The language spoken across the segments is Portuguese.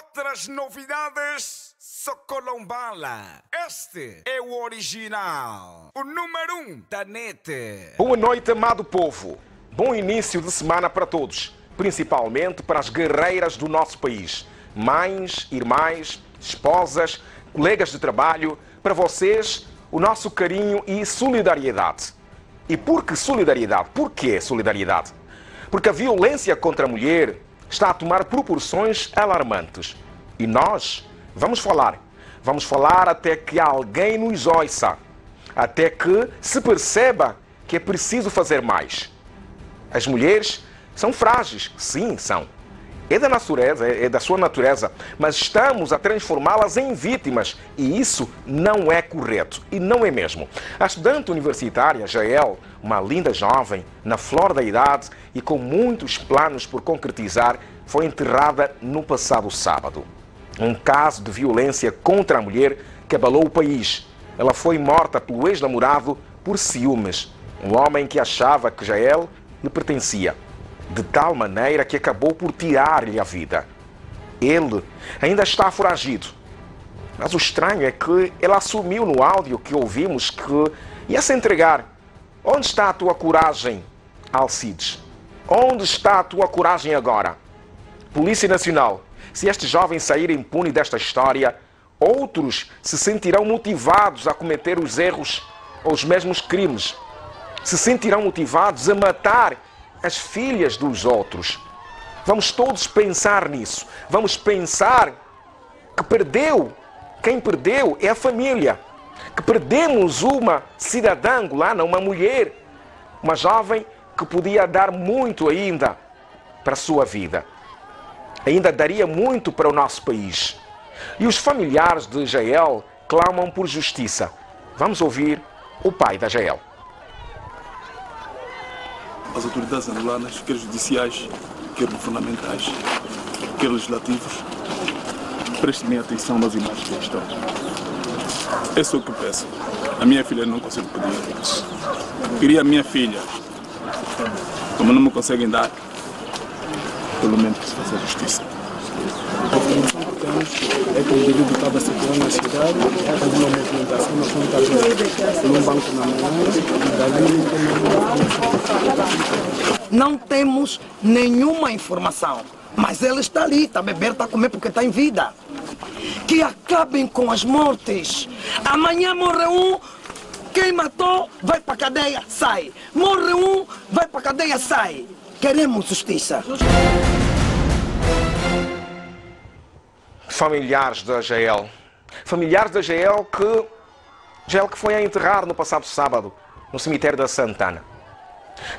outras novidades, Socolombala. Este é o original, o número um da net. Boa noite, amado povo. Bom início de semana para todos, principalmente para as guerreiras do nosso país. Mães, irmãs, esposas, colegas de trabalho, para vocês, o nosso carinho e solidariedade. E por que solidariedade? Por que solidariedade? Porque a violência contra a mulher está a tomar proporções alarmantes. E nós vamos falar. Vamos falar até que alguém nos ouça. Até que se perceba que é preciso fazer mais. As mulheres são frágeis, sim, são é da natureza, é da sua natureza, mas estamos a transformá-las em vítimas e isso não é correto e não é mesmo. A estudante universitária Jael, uma linda jovem, na flor da idade e com muitos planos por concretizar, foi enterrada no passado sábado. Um caso de violência contra a mulher que abalou o país. Ela foi morta pelo ex-namorado por ciúmes, um homem que achava que Jael lhe pertencia de tal maneira que acabou por tirar-lhe a vida. Ele ainda está foragido. Mas o estranho é que ele assumiu no áudio que ouvimos que ia se entregar. Onde está a tua coragem, Alcides? Onde está a tua coragem agora? Polícia Nacional, se este jovem sair impune desta história, outros se sentirão motivados a cometer os erros ou os mesmos crimes. Se sentirão motivados a matar as filhas dos outros. Vamos todos pensar nisso. Vamos pensar que perdeu. Quem perdeu é a família. Que perdemos uma cidadã angolana, uma mulher, uma jovem que podia dar muito ainda para a sua vida. Ainda daria muito para o nosso país. E os familiares de Jael clamam por justiça. Vamos ouvir o pai da Jael as autoridades angolanas, quer judiciais, quer governamentais, quer legislativos, prestem atenção nas imagens que estão. É só o que peço. A minha filha não consigo pedir. Queria a minha filha. Como não me conseguem dar, pelo menos faça justiça. Temos é que o indivíduo estava circulando na cidade, fazendo uma movimentação, nós estamos num banco na manhã, e dali não temos nenhuma informação. Mas ele está ali, está a beber, está a comer porque está em vida. Que acabem com as mortes. Amanhã morre um, quem matou vai para a cadeia, sai. Morre um, vai para a cadeia, sai. Queremos justiça. Familiares da GL. Familiares da GL que. GL que foi a enterrar no passado sábado, no cemitério da Santana.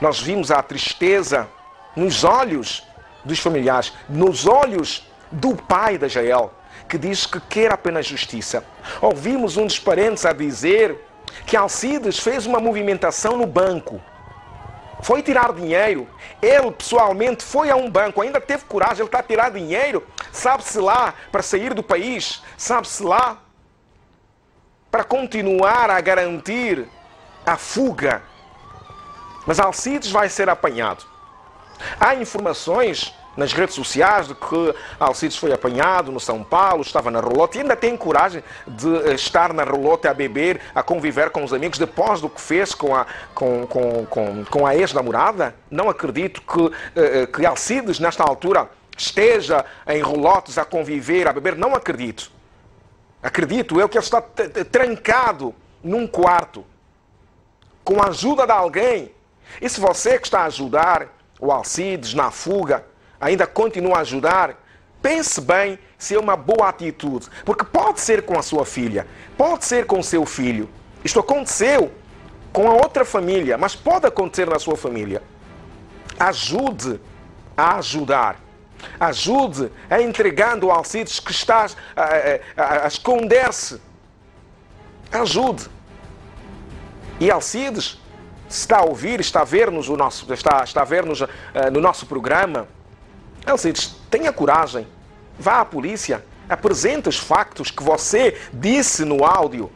Nós vimos a tristeza nos olhos dos familiares, nos olhos do pai da Jael, que diz que quer apenas justiça. Ouvimos um dos parentes a dizer que Alcides fez uma movimentação no banco. Foi tirar dinheiro. Ele pessoalmente foi a um banco, ainda teve coragem, ele está a tirar dinheiro, sabe-se lá, para sair do país, sabe-se lá, para continuar a garantir a fuga mas Alcides vai ser apanhado. Há informações nas redes sociais de que Alcides foi apanhado no São Paulo, estava na rolote e ainda tem coragem de estar na rolote a beber, a conviver com os amigos depois do que fez com a, com, com, com, com a ex-namorada? Não acredito que, eh, eh, que Alcides, nesta altura, esteja em rolotes a conviver, a beber. Não acredito. Acredito eu que ele está trancado num quarto com a ajuda de alguém e se você que está a ajudar o Alcides na fuga, ainda continua a ajudar, pense bem se é uma boa atitude. Porque pode ser com a sua filha, pode ser com o seu filho. Isto aconteceu com a outra família, mas pode acontecer na sua família. Ajude a ajudar. Ajude a entregando o Alcides que está a, a, a, esconder-se. Ajude. E Alcides está a ouvir, está a ver-nos está, está a ver-nos uh, no nosso programa, Alcides, tenha coragem, vá à polícia, apresente os factos que você disse no áudio,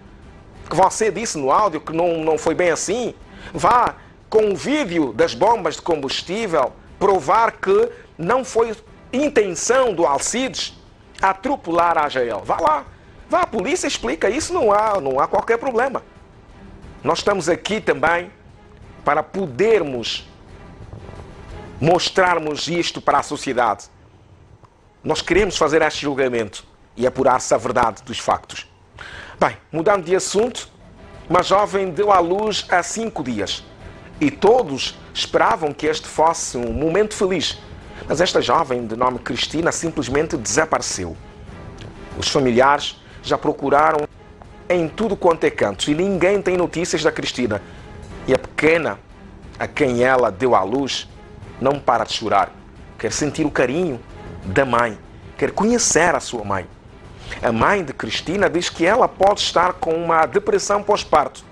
que você disse no áudio que não, não foi bem assim. Vá com o vídeo das bombas de combustível provar que não foi intenção do Alcides atropelar a Jael. Vá lá, vá à polícia, explica isso, não há, não há qualquer problema. Nós estamos aqui também para podermos mostrarmos isto para a sociedade. Nós queremos fazer este julgamento e apurar-se a verdade dos factos. Bem, mudando de assunto, uma jovem deu à luz há cinco dias e todos esperavam que este fosse um momento feliz. Mas esta jovem, de nome Cristina, simplesmente desapareceu. Os familiares já procuraram em tudo quanto é canto e ninguém tem notícias da Cristina. E a pequena, a quem ela deu à luz, não para de chorar. Quer sentir o carinho da mãe, quer conhecer a sua mãe. A mãe de Cristina diz que ela pode estar com uma depressão pós-parto.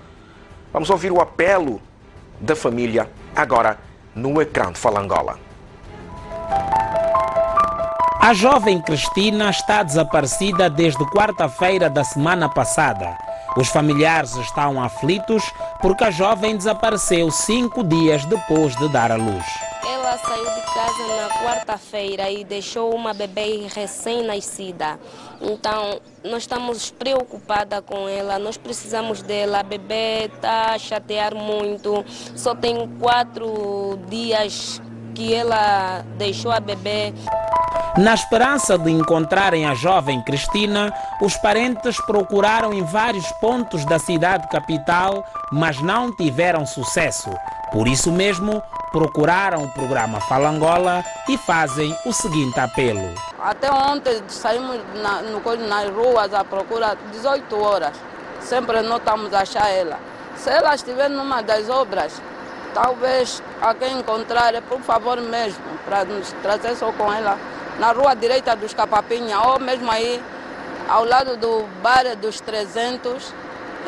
Vamos ouvir o apelo da família agora no ecrã de Falangola. A jovem Cristina está desaparecida desde quarta-feira da semana passada. Os familiares estão aflitos porque a jovem desapareceu cinco dias depois de dar à luz. Quarta-feira e deixou uma bebê recém-nascida. Então, nós estamos preocupadas com ela, nós precisamos dela. A bebê está a chatear muito, só tem quatro dias que ela deixou a bebê. Na esperança de encontrarem a jovem Cristina, os parentes procuraram em vários pontos da cidade capital, mas não tiveram sucesso. Por isso mesmo, procuraram o programa Falangola e fazem o seguinte apelo. Até ontem saímos na, no, nas ruas à procura 18 horas. Sempre não estamos a achar ela. Se ela estiver numa das obras, talvez a quem encontrar, por favor mesmo, para nos trazer só com ela na rua direita dos Capapinha, ou mesmo aí ao lado do bar dos 300.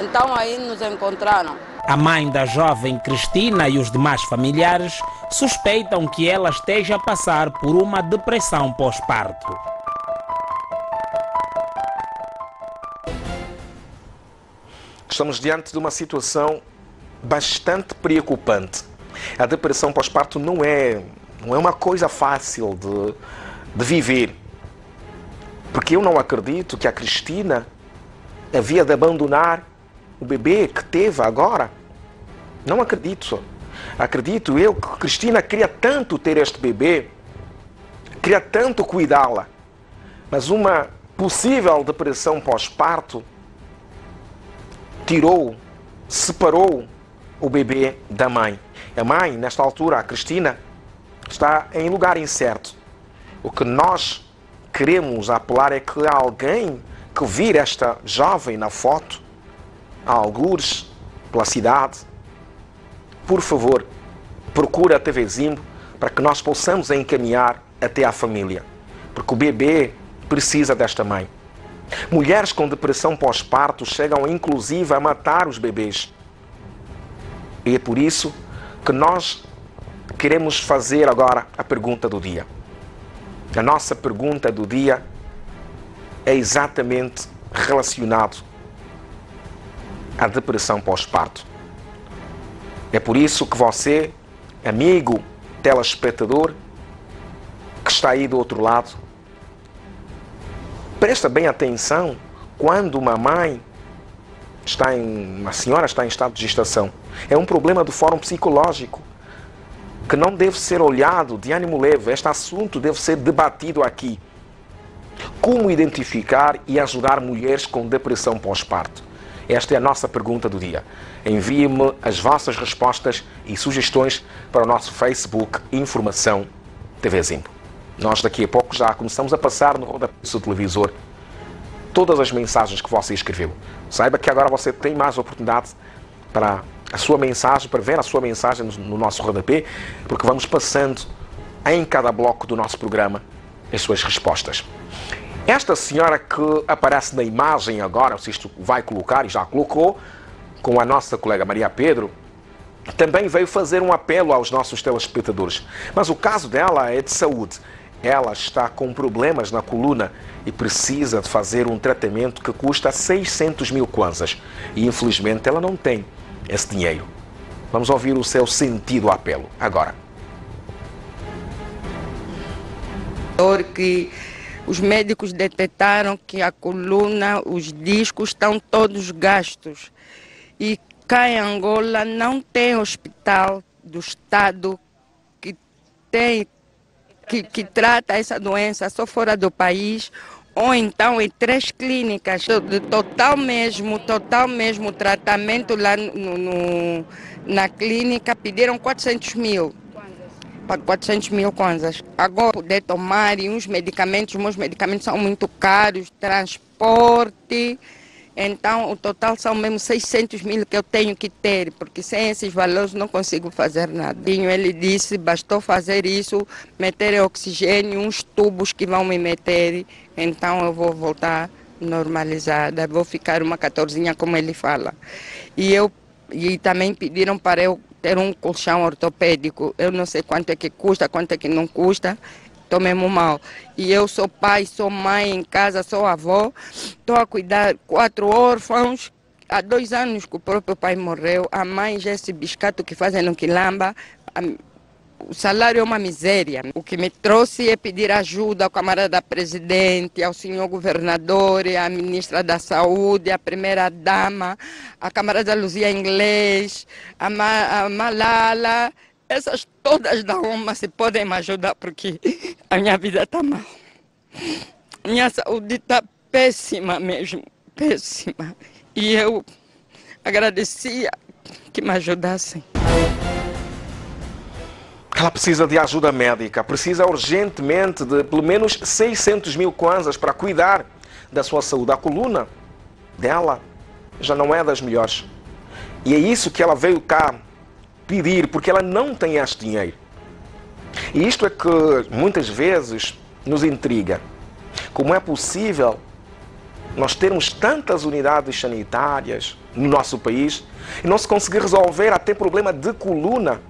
Então aí nos encontraram. A mãe da jovem Cristina e os demais familiares suspeitam que ela esteja a passar por uma depressão pós-parto. Estamos diante de uma situação bastante preocupante. A depressão pós-parto não é, não é uma coisa fácil de, de viver. Porque eu não acredito que a Cristina havia de abandonar o bebê que teve agora. Não acredito. Acredito eu que Cristina queria tanto ter este bebê, queria tanto cuidá-la, mas uma possível depressão pós-parto tirou, separou o bebê da mãe. A mãe, nesta altura, a Cristina, está em lugar incerto. O que nós queremos apelar é que alguém que vir esta jovem na foto, a algures, pela cidade, por favor, procure a TV Zimbo para que nós possamos encaminhar até à família. Porque o bebê precisa desta mãe. Mulheres com depressão pós-parto chegam inclusive a matar os bebês. E é por isso que nós queremos fazer agora a pergunta do dia. A nossa pergunta do dia é exatamente relacionado à depressão pós-parto. É por isso que você, amigo telespectador, que está aí do outro lado, presta bem atenção quando uma mãe está em, uma senhora está em estado de gestação. É um problema do fórum psicológico que não deve ser olhado de ânimo leve. Este assunto deve ser debatido aqui. Como identificar e ajudar mulheres com depressão pós-parto? Esta é a nossa pergunta do dia. Envie-me as vossas respostas e sugestões para o nosso Facebook Informação TV Zimbo. Nós daqui a pouco já começamos a passar no rodapé do seu televisor todas as mensagens que você escreveu. Saiba que agora você tem mais oportunidade para a sua mensagem, para ver a sua mensagem no nosso rodapé, porque vamos passando em cada bloco do nosso programa as suas respostas. Esta senhora que aparece na imagem agora, se isto vai colocar e já colocou, com a nossa colega Maria Pedro, também veio fazer um apelo aos nossos telespectadores. Mas o caso dela é de saúde. Ela está com problemas na coluna e precisa de fazer um tratamento que custa 600 mil kwanzas. E infelizmente ela não tem esse dinheiro. Vamos ouvir o seu sentido apelo agora. que Os médicos detectaram que a coluna, os discos estão todos gastos. E cá em Angola não tem hospital do Estado que tem que, que trata essa doença só fora do país ou então em três clínicas total mesmo, total mesmo tratamento lá no, no, na clínica pediram 400 mil. Para 400 mil kwanzas. Agora poder tomar e uns medicamentos, os meus medicamentos são muito caros, transporte. Então, o total são mesmo 600 mil que eu tenho que ter, porque sem esses valores não consigo fazer nada. Ele disse, bastou fazer isso, meter oxigênio, uns tubos que vão me meter, então eu vou voltar normalizada, vou ficar uma catorzinha como ele fala. E, eu, e também pediram para eu ter um colchão ortopédico, eu não sei quanto é que custa, quanto é que não custa, estou mesmo mal. E eu sou pai, sou mãe em casa, sou avó, estou a cuidar quatro órfãos. Há dois anos que o próprio pai morreu, a mãe já esse biscato que fazem no Quilamba, o salário é uma miséria. O que me trouxe é pedir ajuda ao camarada presidente, ao senhor governador, à ministra da Saúde, à primeira dama, à camarada Luzia Inglês, a, Ma, a Malala, essas todas da UMA se podem me ajudar porque a minha vida está mal. Minha saúde está péssima mesmo, péssima. E eu agradecia que me ajudassem. Ela precisa de ajuda médica, precisa urgentemente de pelo menos 600 mil kwanzas para cuidar da sua saúde. A coluna dela já não é das melhores. E é isso que ela veio cá pedir, porque ela não tem este dinheiro. E isto é que muitas vezes nos intriga. Como é possível nós termos tantas unidades sanitárias no nosso país e não se conseguir resolver até problema de coluna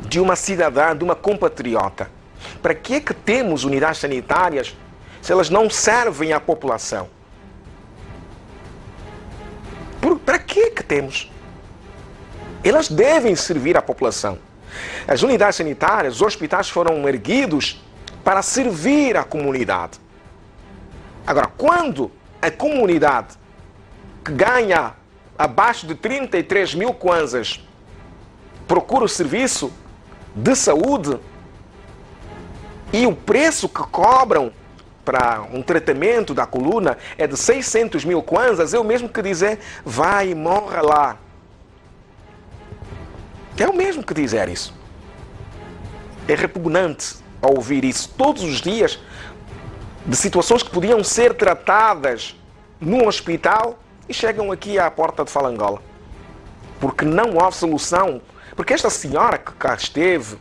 de uma cidadã, de uma compatriota? Para que é que temos unidades sanitárias se elas não servem à população? para que é que temos? Elas devem servir à população. As unidades sanitárias, os hospitais foram erguidos para servir à comunidade. Agora, quando a comunidade que ganha abaixo de 33 mil kwanzas procura o serviço de saúde e o preço que cobram para um tratamento da coluna é de 600 mil kwanzas, eu mesmo que dizer, vai e morra lá. É o mesmo que dizer isso. É repugnante ouvir isso todos os dias de situações que podiam ser tratadas num hospital e chegam aqui à porta de Falangola. Porque não há solução. Porque esta senhora que cá esteve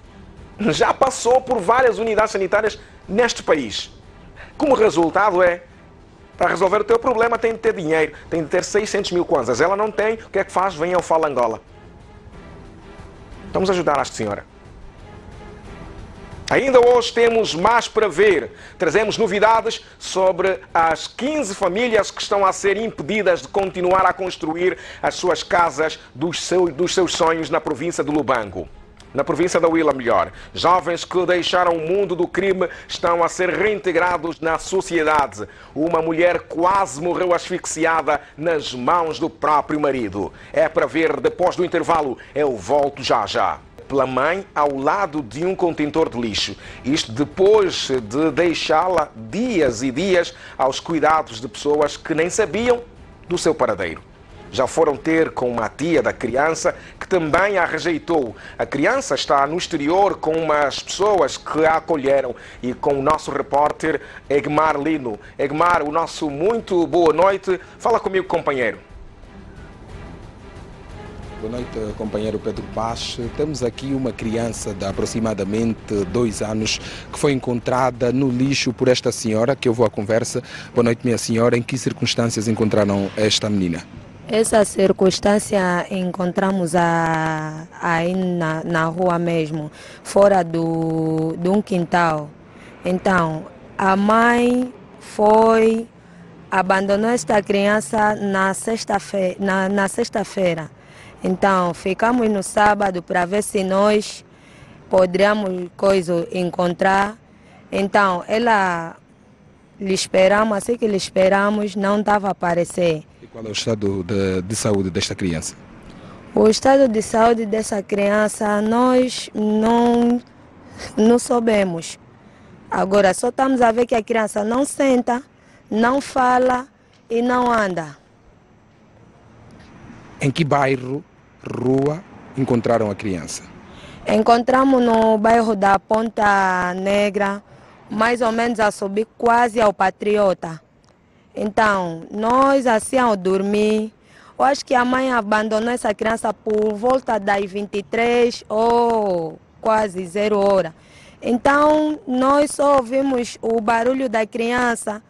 já passou por várias unidades sanitárias neste país. Como resultado é, para resolver o teu problema tem de ter dinheiro, tem de ter 600 mil kwanzas. Ela não tem, o que é que faz? Vem ao Falangola. Vamos ajudar esta senhora. Ainda hoje temos mais para ver. Trazemos novidades sobre as 15 famílias que estão a ser impedidas de continuar a construir as suas casas dos, seu, dos seus sonhos na província do Lubango na província da Huila melhor. Jovens que deixaram o mundo do crime estão a ser reintegrados na sociedade. Uma mulher quase morreu asfixiada nas mãos do próprio marido. É para ver depois do intervalo. Eu volto já já pela mãe ao lado de um contentor de lixo. Isto depois de deixá-la dias e dias aos cuidados de pessoas que nem sabiam do seu paradeiro já foram ter com uma tia da criança que também a rejeitou. A criança está no exterior com umas pessoas que a acolheram e com o nosso repórter Egmar Lino. Egmar, o nosso muito boa noite. Fala comigo, companheiro. Boa noite, companheiro Pedro Paz. Temos aqui uma criança de aproximadamente dois anos que foi encontrada no lixo por esta senhora, que eu vou à conversa. Boa noite, minha senhora. Em que circunstâncias encontraram esta menina? Essa circunstância encontramos a, aí na, na rua mesmo, fora do, de um quintal. Então, a mãe foi, abandonou esta criança na sexta-feira. Na, na sexta-feira. Então, ficamos no sábado para ver se nós poderíamos coisa, encontrar. Então, ela lhe esperamos, assim que lhe esperamos, não estava a aparecer. E qual é o estado de, de saúde desta criança? O estado de saúde dessa criança nós não, não soubemos. Agora só estamos a ver que a criança não senta, não fala e não anda. Em que bairro, rua, encontraram a criança? Encontramos no bairro da Ponta Negra, mais ou menos a subir quase ao Patriota. Então, nós assim ao dormir, eu acho que a mãe abandonou essa criança por volta das 23 ou quase zero hora. Então, nós só ouvimos o barulho da criança.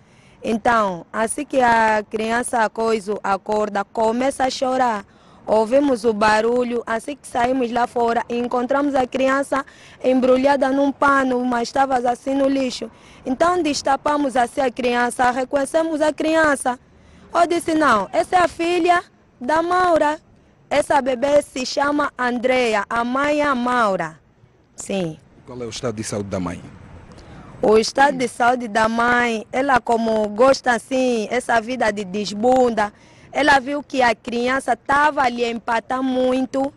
Então, assim que a criança coisa, acorda, começa a chorar. Ouvimos o barulho, assim que saímos lá fora, encontramos a criança embrulhada num pano, mas estava assim no lixo. Então destapamos assim a criança, reconhecemos a criança. Eu disse, não, essa é a filha da Maura. Essa bebê se chama Andrea, a mãe é a Maura. Sim. Qual é o estado de saúde da mãe? O estado de saúde da mãe, ela como gosta assim, essa vida de desbunda, ela viu que a criança estava ali empatar muito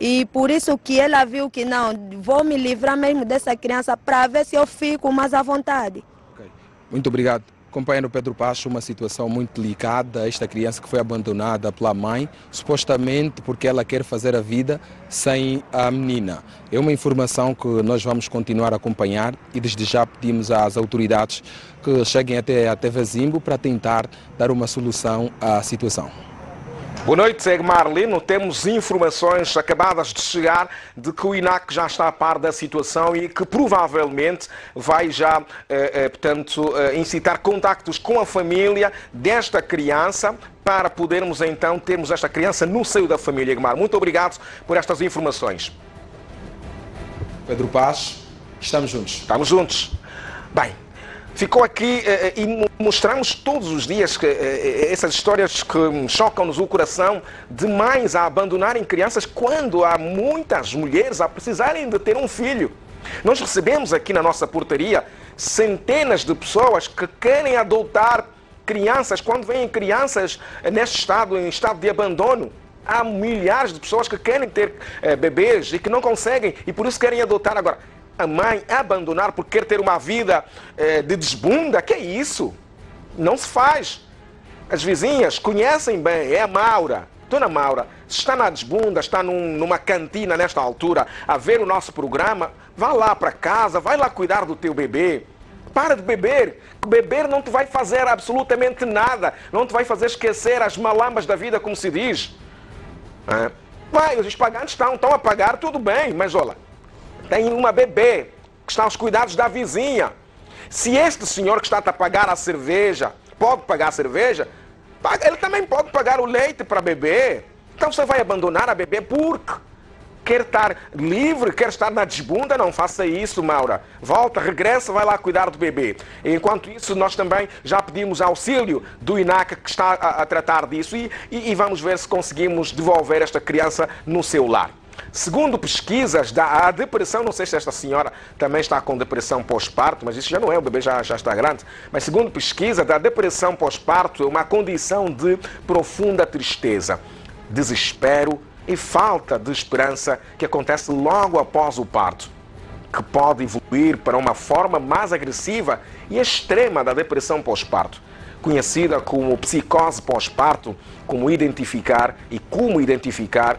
e por isso que ela viu que não, vou me livrar mesmo dessa criança para ver se eu fico mais à vontade. Okay. Muito obrigado. Companheiro Pedro Pacho, uma situação muito delicada. Esta criança que foi abandonada pela mãe, supostamente porque ela quer fazer a vida sem a menina. É uma informação que nós vamos continuar a acompanhar e desde já pedimos às autoridades que cheguem até a TV Zimbo para tentar dar uma solução à situação. Boa noite, Segue Marlino. Temos informações acabadas de chegar de que o INAC já está a par da situação e que provavelmente vai já, eh, eh, portanto, eh, incitar contactos com a família desta criança para podermos então termos esta criança no seio da família Egmar. Muito obrigado por estas informações. Pedro Paz, estamos juntos. Estamos juntos. Bem, ficou aqui eh, eh, e mostramos todos os dias que, eh, essas histórias que chocam-nos o coração de mães a abandonarem crianças quando há muitas mulheres a precisarem de ter um filho. Nós recebemos aqui na nossa portaria centenas de pessoas que querem adotar crianças quando vêm crianças neste estado, em estado de abandono. Há milhares de pessoas que querem ter bebês e que não conseguem e por isso querem adotar agora mãe abandonar porque quer ter uma vida é, de desbunda, que é isso? Não se faz. As vizinhas conhecem bem, é a Maura. Dona Maura, se está na desbunda, está num, numa cantina nesta altura a ver o nosso programa, vá lá para casa, vai lá cuidar do teu bebê. Para de beber. Beber não te vai fazer absolutamente nada. Não te vai fazer esquecer as malambas da vida, como se diz. É. Vai, os pagantes estão, estão a pagar, tudo bem, mas olha, tem uma bebê que está aos cuidados da vizinha. Se este senhor que está a pagar a cerveja pode pagar a cerveja, ele também pode pagar o leite para beber. Então você vai abandonar a bebê porque quer estar livre, quer estar na desbunda, não faça isso, Maura. Volta, regressa, vai lá cuidar do bebê. Enquanto isso, nós também já pedimos auxílio do INAC que está a, a tratar disso e, e, e vamos ver se conseguimos devolver esta criança no seu lar. Segundo pesquisas da depressão, não sei se esta senhora também está com depressão pós-parto, mas isso já não é, o bebê já, já está grande. Mas segundo pesquisa da depressão pós-parto, é uma condição de profunda tristeza, desespero e falta de esperança que acontece logo após o parto, que pode evoluir para uma forma mais agressiva e extrema da depressão pós-parto conhecida como psicose pós-parto, como identificar e como identificar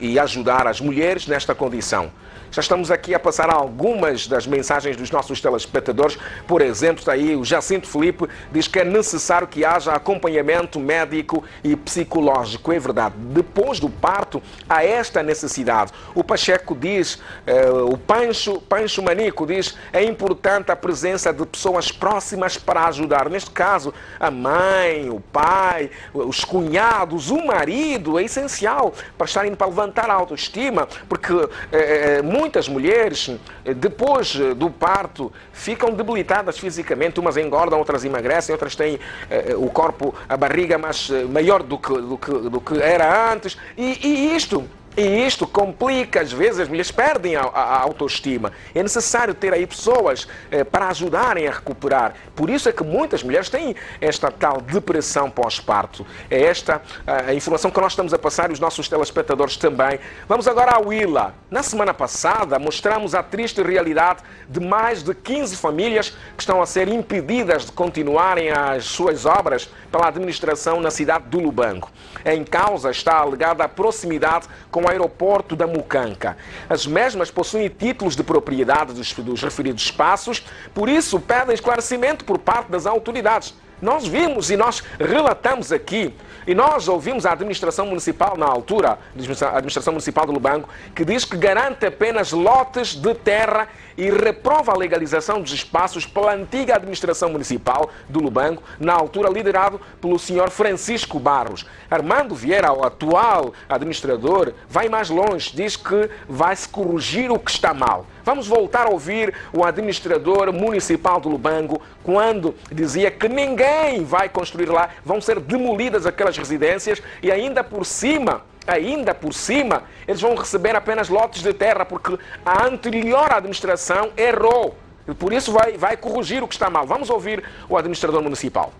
e ajudar as mulheres nesta condição. Já estamos aqui a passar algumas das mensagens dos nossos telespectadores. Por exemplo, está aí o Jacinto Felipe, diz que é necessário que haja acompanhamento médico e psicológico. É verdade. Depois do parto, há esta necessidade. O Pacheco diz, eh, o Pancho, Pancho Manico diz, é importante a presença de pessoas próximas para ajudar. Neste caso, a mãe, o pai, os cunhados, o marido, é essencial para estarem para levantar a autoestima, porque eh, eh muitas mulheres, eh, depois eh, do parto, ficam debilitadas fisicamente. Umas engordam, outras emagrecem, outras têm eh, o corpo, a barriga mais maior do que, do que, do que era antes. E, e isto E isto complica, às vezes as mulheres perdem a, a, autoestima. É necessário ter aí pessoas eh, para ajudarem a recuperar. Por isso é que muitas mulheres têm esta tal depressão pós-parto. É esta a, a informação que nós estamos a passar e os nossos telespectadores também. Vamos agora à Willa. Na semana passada mostramos a triste realidade de mais de 15 famílias que estão a ser impedidas de continuarem as suas obras pela administração na cidade do Lubango. Em causa está alegada a proximidade com aeroporto da Mucanca. As mesmas possuem títulos de propriedade dos, dos referidos espaços, por isso pedem esclarecimento por parte das autoridades. Nós vimos e nós relatamos aqui, e nós ouvimos a administração municipal na altura, a administração municipal do Lubango, que diz que garante apenas lotes de terra e reprova a legalização dos espaços pela antiga administração municipal do Lubango, na altura liderado pelo senhor Francisco Barros. Armando Vieira, o atual administrador, vai mais longe, diz que vai se corrigir o que está mal. Vamos voltar a ouvir o administrador municipal do Lubango quando dizia que ninguém vai construir lá, vão ser demolidas aquelas residências e ainda por cima ainda por cima, eles vão receber apenas lotes de terra, porque a anterior administração errou. E por isso vai, vai corrigir o que está mal. Vamos ouvir o administrador municipal.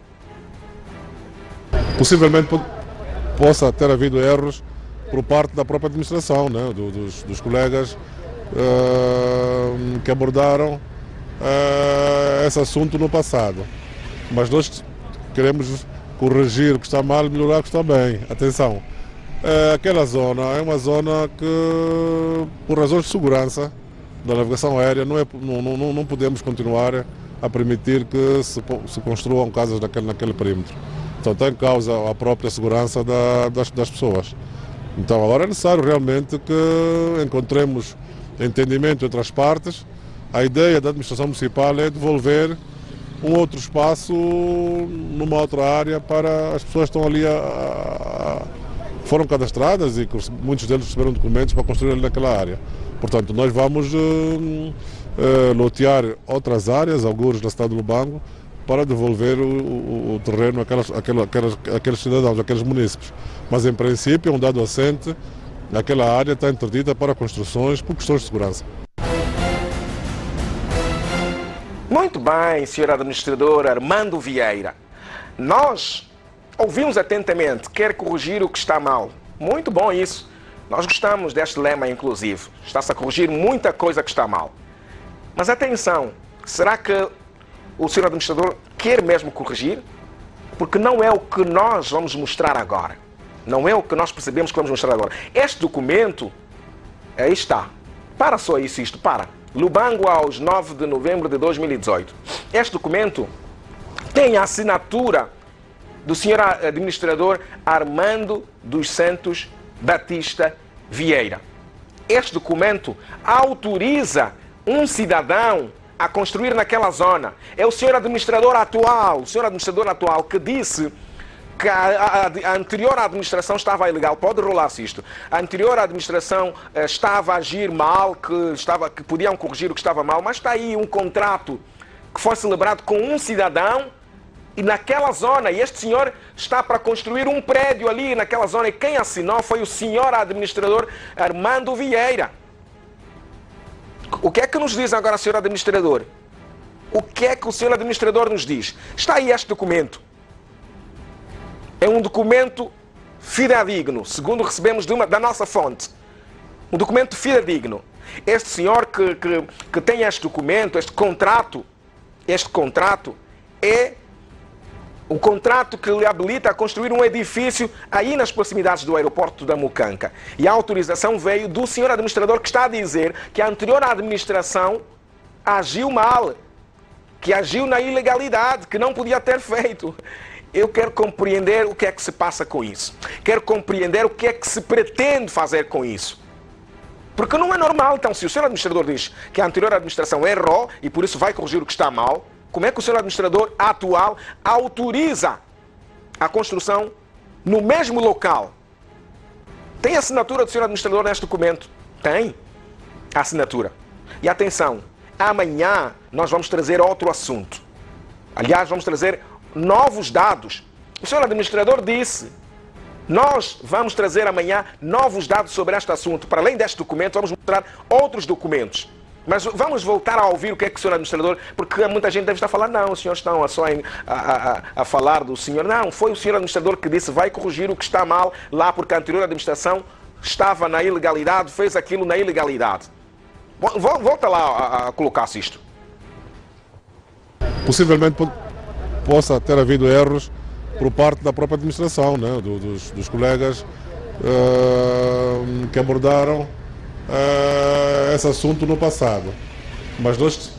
Possivelmente possa ter havido erros por parte da própria administração, né? Do, dos, dos, colegas uh, que abordaram uh, esse assunto no passado. Mas nós queremos corrigir o que está mal melhorar o que está bem. Atenção, é, aquela zona é uma zona que, por razões de segurança da navegação aérea, não, é, não, não, não podemos continuar a permitir que se, se construam casas naquele, naquele perímetro. Então tem causa a própria segurança da, das, das pessoas. Então agora é necessário realmente que encontremos entendimento entre as partes. A ideia da administração municipal é devolver um outro espaço numa outra área para as pessoas que estão ali a, a foram cadastradas e muitos deles receberam documentos para construir ali naquela área. Portanto, nós vamos uh, uh, lotear outras áreas, alguns da cidade do Lubango, para devolver o, o, o terreno àquelas, àquelas, àqueles cidadãos, àqueles municípios. Mas, em princípio, é um dado assente, aquela área está interdita para construções por questões de segurança. Muito bem, senhor administrador Armando Vieira. Nós Ouvimos atentamente, quer corrigir o que está mal. Muito bom isso. Nós gostamos deste lema, inclusive. Está-se a corrigir muita coisa que está mal. Mas atenção, será que o senhor administrador quer mesmo corrigir? Porque não é o que nós vamos mostrar agora. Não é o que nós percebemos que vamos mostrar agora. Este documento, aí está. Para só isso, isto, para. Lubango aos 9 de novembro de 2018. Este documento tem a assinatura do senhor administrador Armando dos Santos Batista Vieira. Este documento autoriza um cidadão a construir naquela zona. É o senhor administrador atual, o senhor administrador atual que disse que a, a, a, anterior administração estava ilegal. Pode rolar-se isto. A anterior administração eh, estava a agir mal, que, estava, que podiam corrigir o que estava mal, mas está aí um contrato que foi celebrado com um cidadão e naquela zona, e este senhor está para construir um prédio ali naquela zona, e quem assinou foi o senhor administrador Armando Vieira. O que é que nos diz agora, senhor administrador? O que é que o senhor administrador nos diz? Está aí este documento. É um documento fidedigno, segundo recebemos uma, da nossa fonte. Um documento fidedigno. Este senhor que, que, que tem este documento, este contrato, este contrato é o contrato que lhe habilita a construir um edifício aí nas proximidades do aeroporto da Mucanca. E a autorização veio do senhor administrador que está a dizer que a anterior administração agiu mal, que agiu na ilegalidade, que não podia ter feito. Eu quero compreender o que é que se passa com isso. Quero compreender o que é que se pretende fazer com isso. Porque não é normal, então, se o senhor administrador diz que a anterior administração errou e por isso vai corrigir o que está mal, como é que o senhor administrador atual autoriza a construção no mesmo local? Tem assinatura do senhor administrador neste documento? Tem a assinatura. E atenção, amanhã nós vamos trazer outro assunto. Aliás, vamos trazer novos dados. O senhor administrador disse Nós vamos trazer amanhã novos dados sobre este assunto. Para além deste documento, vamos mostrar outros documentos. Mas vamos voltar a ouvir o que é que o senhor administrador, porque muita gente deve estar falar, não, os senhores estão só a, a, a, falar do senhor. Não, foi o senhor administrador que disse, vai corrigir o que está mal lá, porque a anterior administração estava na ilegalidade, fez aquilo na ilegalidade. Volta lá a, a colocar-se isto. Possivelmente possa ter havido erros por parte da própria administração, né? Do, dos, dos, colegas uh, que abordaram uh, esse assunto no passado. Mas nós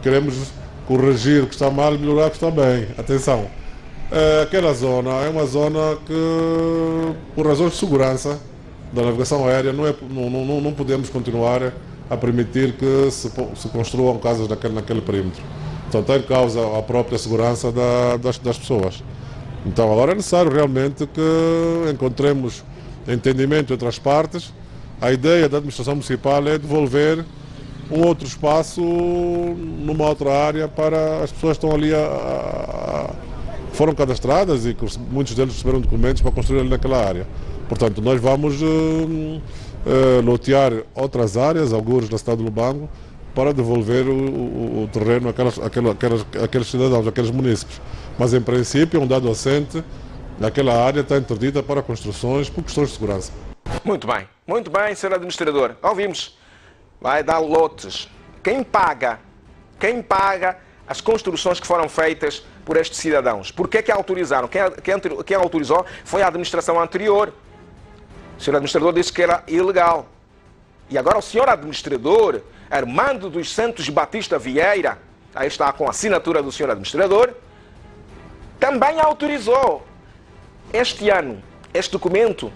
queremos corrigir o que está mal e melhorar o que está bem. Atenção, uh, aquela zona é uma zona que, por razões de segurança da navegação aérea, não, é, não, não, não podemos continuar a permitir que se, se construam casas naquele, naquele perímetro. Então tem causa a própria segurança da, das, das pessoas. Então agora é necessário realmente que encontremos entendimento entre as partes. A ideia da administração municipal é devolver um outro espaço numa outra área para as pessoas que estão ali a, a, foram cadastradas e muitos deles receberam documentos para construir ali naquela área. Portanto, nós vamos uh, uh, lotear outras áreas, alguns da cidade do Lubango, para devolver o, o, o terreno àquelas, àquelas, àqueles cidadãos, àqueles municípios. Mas, em princípio, um dado assente, aquela área está interdita para construções por questões de segurança. Muito bem, muito bem, senhor administrador. Ouvimos. Vai dar lotes. Quem paga? Quem paga as construções que foram feitas por estes cidadãos? Por que, que autorizaram? Quem, quem, quem autorizou foi a administração anterior. O senhor administrador disse que era ilegal. E agora o senhor administrador, Armando dos Santos Batista Vieira, aí está com a assinatura do senhor administrador, também autorizou este ano, este documento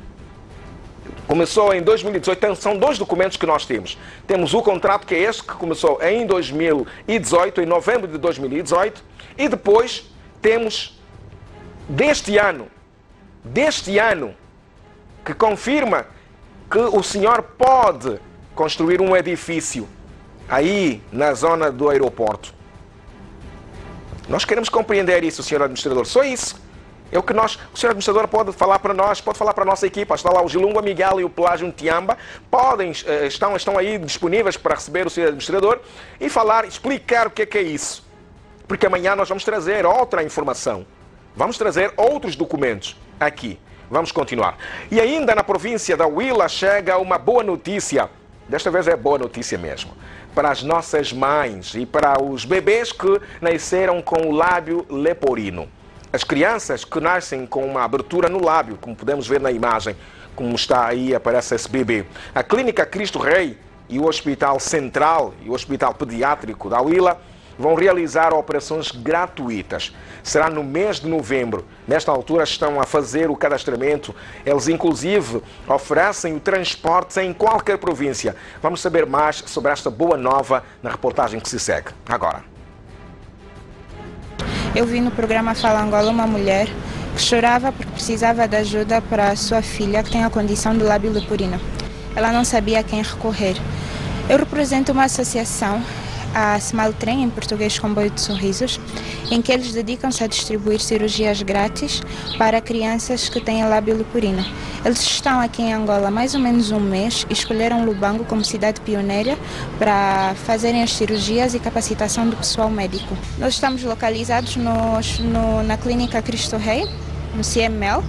começou em 2018. Então, são dois documentos que nós temos. Temos o contrato, que é este, que começou em 2018, em novembro de 2018, e depois temos deste ano, deste ano, que confirma que o senhor pode construir um edifício aí na zona do aeroporto. Nós queremos compreender isso, senhor administrador. Só isso. É o que nós, o senhor administrador pode falar para nós, pode falar para a nossa equipa. Está lá o Gilunga Miguel e o Pelágio Tiamba. Podem, eh, estão, estão aí disponíveis para receber o senhor administrador e falar, explicar o que é, que é isso. Porque amanhã nós vamos trazer outra informação. Vamos trazer outros documentos aqui. Vamos continuar. E ainda na província da Huila chega uma boa notícia. Desta vez é boa notícia mesmo. Para as nossas mães e para os bebês que nasceram com o lábio leporino. As crianças que nascem com uma abertura no lábio, como podemos ver na imagem, como está aí, aparece esse bebê. A Clínica Cristo Rei e o Hospital Central e o Hospital Pediátrico da Huila vão realizar operações gratuitas. Será no mês de novembro. Nesta altura estão a fazer o cadastramento. Eles, inclusive, oferecem o transporte em qualquer província. Vamos saber mais sobre esta boa nova na reportagem que se segue. Agora. Eu vi no programa Fala Angola uma mulher que chorava porque precisava de ajuda para a sua filha que tem a condição do lábio leporino. Ela não sabia a quem recorrer. Eu represento uma associação a Smile Train, em português Comboio de Sorrisos, em que eles dedicam-se a distribuir cirurgias grátis para crianças que têm lábio leporino. Eles estão aqui em Angola há mais ou menos um mês e escolheram Lubango como cidade pioneira para fazerem as cirurgias e capacitação do pessoal médico. Nós estamos localizados no, na Clínica Cristo Rei, no CML,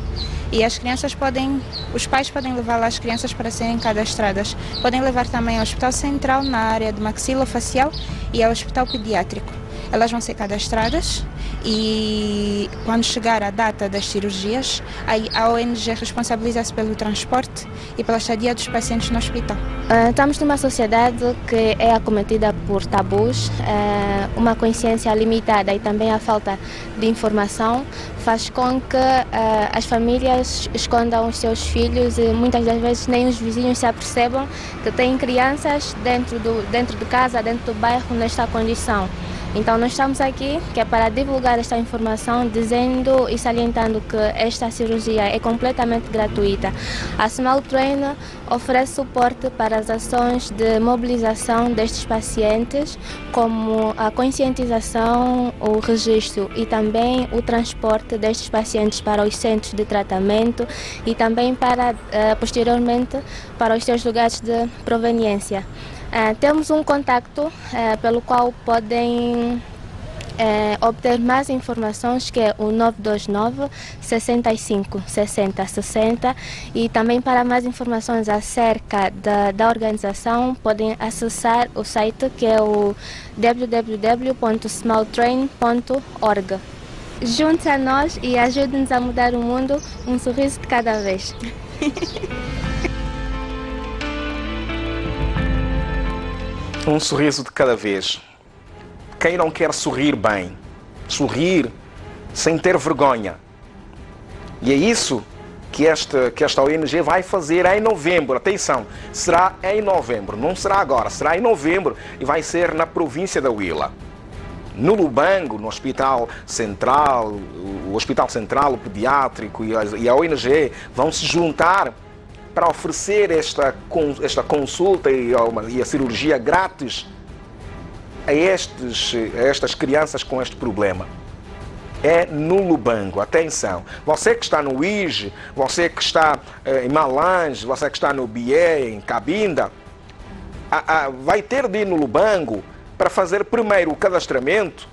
e as crianças podem, os pais podem levar lá as crianças para serem cadastradas. Podem levar também ao Hospital Central na área de maxilofacial e ao Hospital Pediátrico. Elas vão ser cadastradas e quando chegar a data das cirurgias, a ONG responsabiliza-se pelo transporte e pela estadia dos pacientes no hospital. Uh, estamos numa sociedade que é acometida por tabus, uh, uma consciência limitada e também a falta de informação faz com que uh, as famílias escondam os seus filhos e muitas das vezes nem os vizinhos se apercebam que têm crianças dentro, do, dentro de casa, dentro do bairro, nesta condição. Então nós estamos aqui que é para divulgar esta informação, dizendo e salientando que esta cirurgia é completamente gratuita. A Small Train oferece suporte para as ações de mobilização destes pacientes, como a conscientização, o registro e também o transporte destes pacientes para os centros de tratamento e também para eh, posteriormente para os seus lugares de proveniência. Uh, temos um contacto uh, pelo qual podem uh, obter mais informações que é o 929 65 60 60 e também para mais informações acerca da, da organização podem acessar o site que é o www.smalltrain.org. Junte-se a nós e ajude-nos a mudar o mundo um sorriso de cada vez. Um sorriso de cada vez. Quem não quer sorrir bem? Sorrir sem ter vergonha. E é isso que esta, que esta ONG vai fazer em novembro. Atenção, será em novembro, não será agora, será em novembro e vai ser na província da Huila. No Lubango, no Hospital Central, o Hospital Central, o Pediátrico e a, e a ONG vão se juntar para oferecer esta, esta consulta e a, cirurgia grátis a, estes, a estas crianças com este problema. É no Lubango, atenção. Você que está no IGE, você que está eh, em Malange, você que está no Bié, em Cabinda, a, a, vai ter de ir no Lubango para fazer primeiro o cadastramento.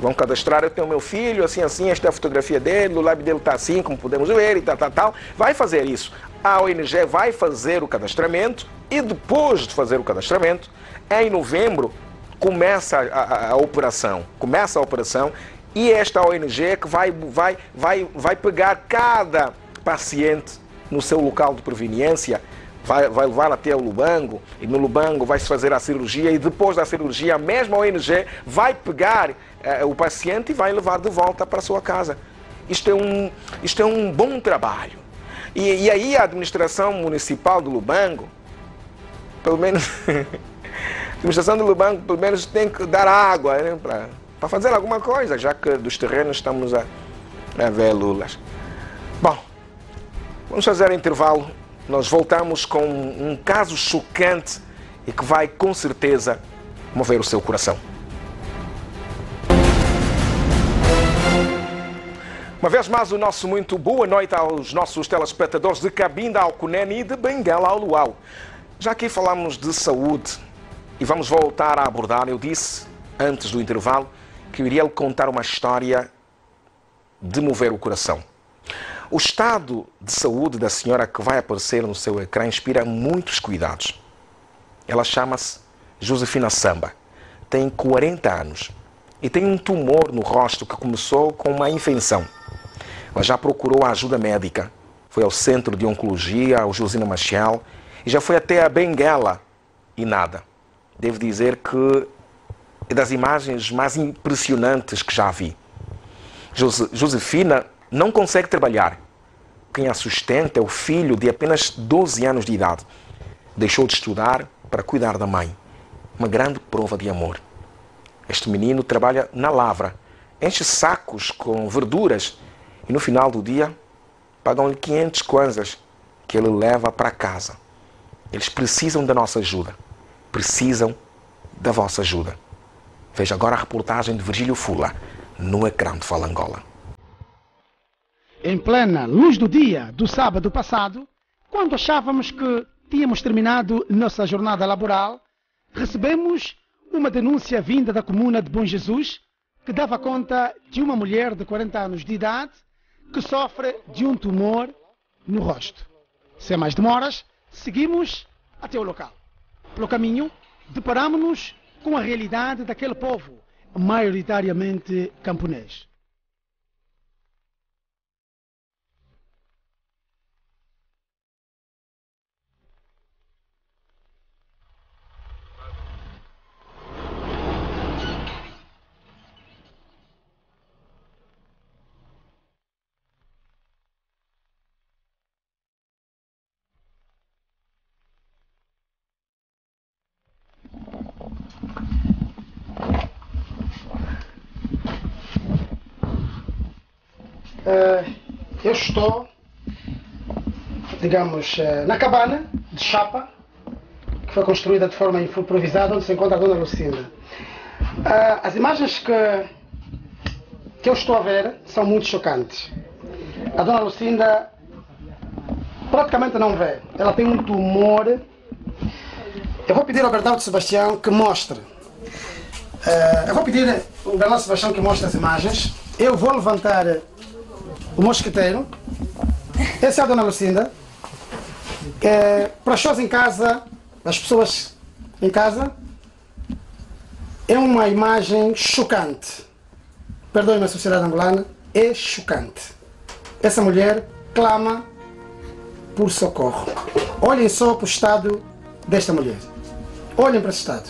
Vão cadastrar, eu tenho meu filho, assim, assim, esta é a fotografia dele, o lábio dele está assim, como podemos ver, e tal, tal, tal. Vai fazer isso a ONG vai fazer o cadastramento e depois de fazer o cadastramento, em novembro começa a, a, a operação. Começa a operação e esta ONG é que vai, vai, vai, vai pegar cada paciente no seu local de proveniência, vai, vai levar até o Lubango e no Lubango vai se fazer a cirurgia e depois da cirurgia a mesma ONG vai pegar eh, o paciente e vai levar de volta para a sua casa. Isto é um, isto é um bom trabalho. E, e aí a administração municipal do Lubango, pelo menos, a administração do Lubango pelo menos tem que dar água né, para fazer alguma coisa, já que dos terrenos estamos a, a ver lulas. Bom, vamos fazer intervalo. Nós voltamos com um caso chocante e que vai com certeza mover o seu coração. Uma vez mais, o nosso muito boa noite aos nossos telespectadores de Cabinda ao Cunene e de Benguela ao Luau. Já aqui falamos de saúde e vamos voltar a abordar. Eu disse antes do intervalo que eu iria lhe contar uma história de mover o coração. O estado de saúde da senhora que vai aparecer no seu ecrã inspira muitos cuidados. Ela chama-se Josefina Samba, tem 40 anos e tem um tumor no rosto que começou com uma infecção. Ela já procurou a ajuda médica, foi ao centro de oncologia, ao Josina Machel, e já foi até a Benguela e nada. Devo dizer que é das imagens mais impressionantes que já vi. Josefina não consegue trabalhar. Quem a sustenta é o filho de apenas 12 anos de idade. Deixou de estudar para cuidar da mãe. Uma grande prova de amor. Este menino trabalha na lavra, enche sacos com verduras e no final do dia pagam-lhe 500 kwanzas que ele leva para casa. Eles precisam da nossa ajuda. Precisam da vossa ajuda. Veja agora a reportagem de Virgílio Fula no ecrã de Fala Angola. Em plena luz do dia do sábado passado, quando achávamos que tínhamos terminado nossa jornada laboral, recebemos uma denúncia vinda da comuna de Bom Jesus que dava conta de uma mulher de 40 anos de idade que sofre de um tumor no rosto. Sem mais demoras, seguimos até o local. Pelo caminho, deparamos-nos com a realidade daquele povo, maioritariamente camponês. Eu estou, digamos, eh, na cabana de chapa, que foi construída de forma improvisada, onde se encontra a Dona Lucinda. Ah, as imagens que, que eu estou a ver são muito chocantes. A Dona Lucinda praticamente não vê. Ela tem um tumor. Eu vou pedir ao Bernardo Sebastião que mostre. Eh, eu vou pedir ao Bernardo Sebastião que mostre as imagens. Eu vou levantar o mosqueteiro. Essa é a Dona Lucinda. Eh, para em casa, as pessoas em casa, é uma imagem chocante. Perdoe-me a sociedade angolana, é chocante. Essa mulher clama por socorro. Olhem só para o estado desta mulher. Olhem para esse estado.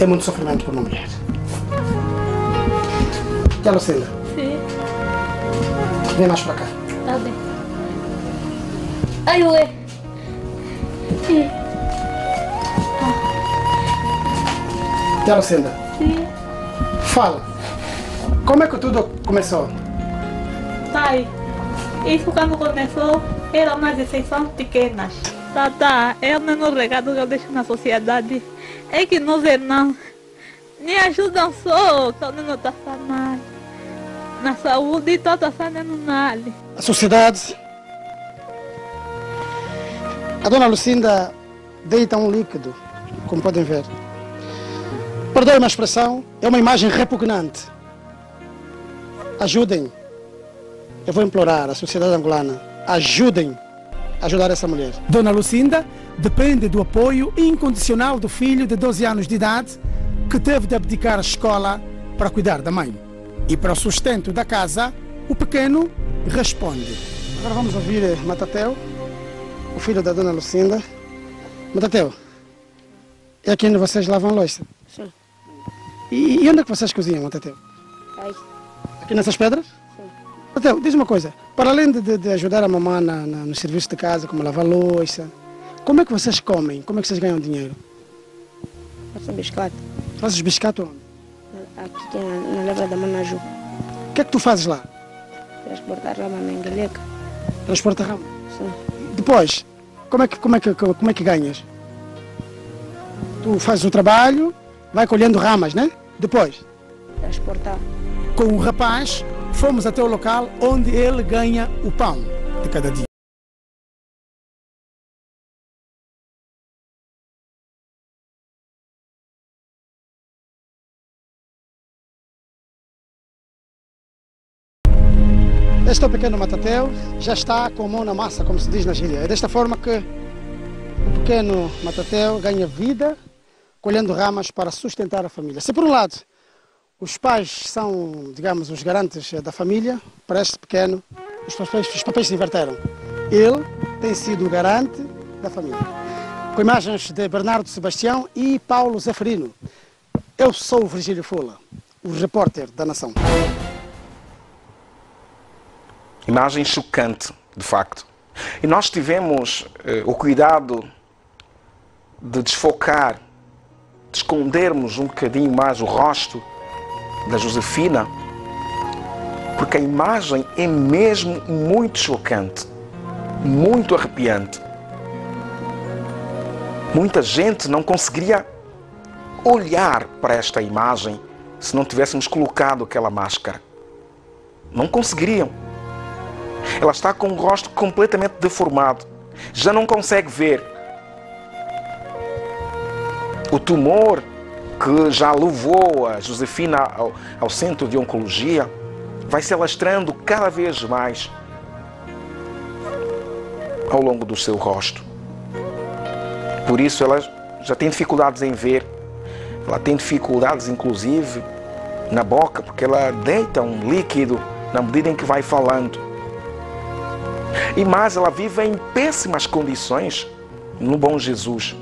É muito sofrimento para uma mulher. Já Lucinda, Sim, vem mais para cá. tá bem. Ai, ué. Sim. Já Lucinda, Sim. fala. Como é que tudo começou? Pai, isso quando começou eram umas exceções pequenas. Tá, tá, é o menor recado que eu deixo na sociedade. É que nós irmãos me ajudam só quando não está mal. Na saúde estou fazendo mal. A sociedade. A dona Lucinda deita um líquido, como podem ver. Perdoe-me a expressão, é uma imagem repugnante. Ajudem. Eu vou implorar à sociedade angolana, ajudem a ajudar essa mulher. Dona Lucinda depende do apoio incondicional do filho de 12 anos de idade que teve de abdicar a escola para cuidar da mãe. E para o sustento da casa, o pequeno responde. Agora vamos ouvir eh, Matateu, o filho da dona Lucinda. Matateu, é aqui onde vocês lavam louça? Sim. E, e onde é que vocês cozinham, Matateu? Aí. Aqui nessas pedras? Sim. Matateu, diz uma coisa. Para além de, de- ajudar a mamãe na, na, no serviço de casa, como lavar louça, como é que vocês comem? Como é que vocês ganham dinheiro? Faço biscoito. Fazes biscato onde? Aqui na, na leva da Manaju. O que é que tu fazes lá? Transportar lá uma mengueleca. Transporta ramo. Sim. Depois, como é que, como é que, como é que ganhas? Tu fazes o trabalho, vai colhendo ramas, né? Depois, Transportar. Com o rapaz, fomos até o local onde ele ganha o pão de cada dia. Este é o pequeno Matateu, já está com a mão na massa, como se diz na gíria. É desta forma que o pequeno Matateu ganha vida, colhendo ramas para sustentar a família. Se por um lado os pais são, digamos, os garantes eh, da família, para este pequeno os papéis, os papéis se inverteram. Ele tem sido o garante da família. Com imagens de Bernardo Sebastião e Paulo Zeferino. Eu sou o Virgílio Fula, o repórter da Nação. Imagem chocante, de facto. E nós tivemos eh, o cuidado de desfocar, de escondermos um bocadinho mais o rosto da Josefina, porque a imagem é mesmo muito chocante, muito arrepiante. Muita gente não conseguiria olhar para esta imagem se não tivéssemos colocado aquela máscara. Não conseguiriam. Ela está com o rosto completamente deformado. Já não consegue ver. O tumor que já levou a Josefina ao, ao centro de oncologia vai se alastrando cada vez mais ao longo do seu rosto. Por isso ela já tem dificuldades em ver. Ela tem dificuldades, inclusive, na boca, porque ela deita um líquido na medida em que vai falando. E mais, ela vive em péssimas condições no Bom Jesus.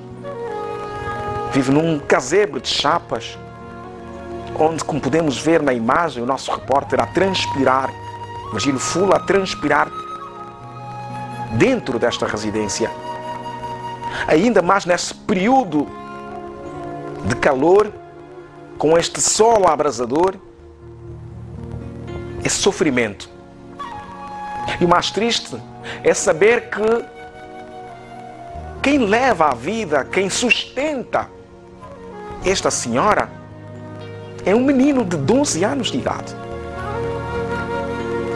Vive num casebre de chapas, onde, como podemos ver na imagem, o nosso repórter a transpirar, Virgílio Fula a transpirar dentro desta residência. Ainda mais nesse período de calor, com este sol abrasador, esse sofrimento. E o mais triste é saber que quem leva a vida, quem sustenta esta senhora, é um menino de 12 anos de idade.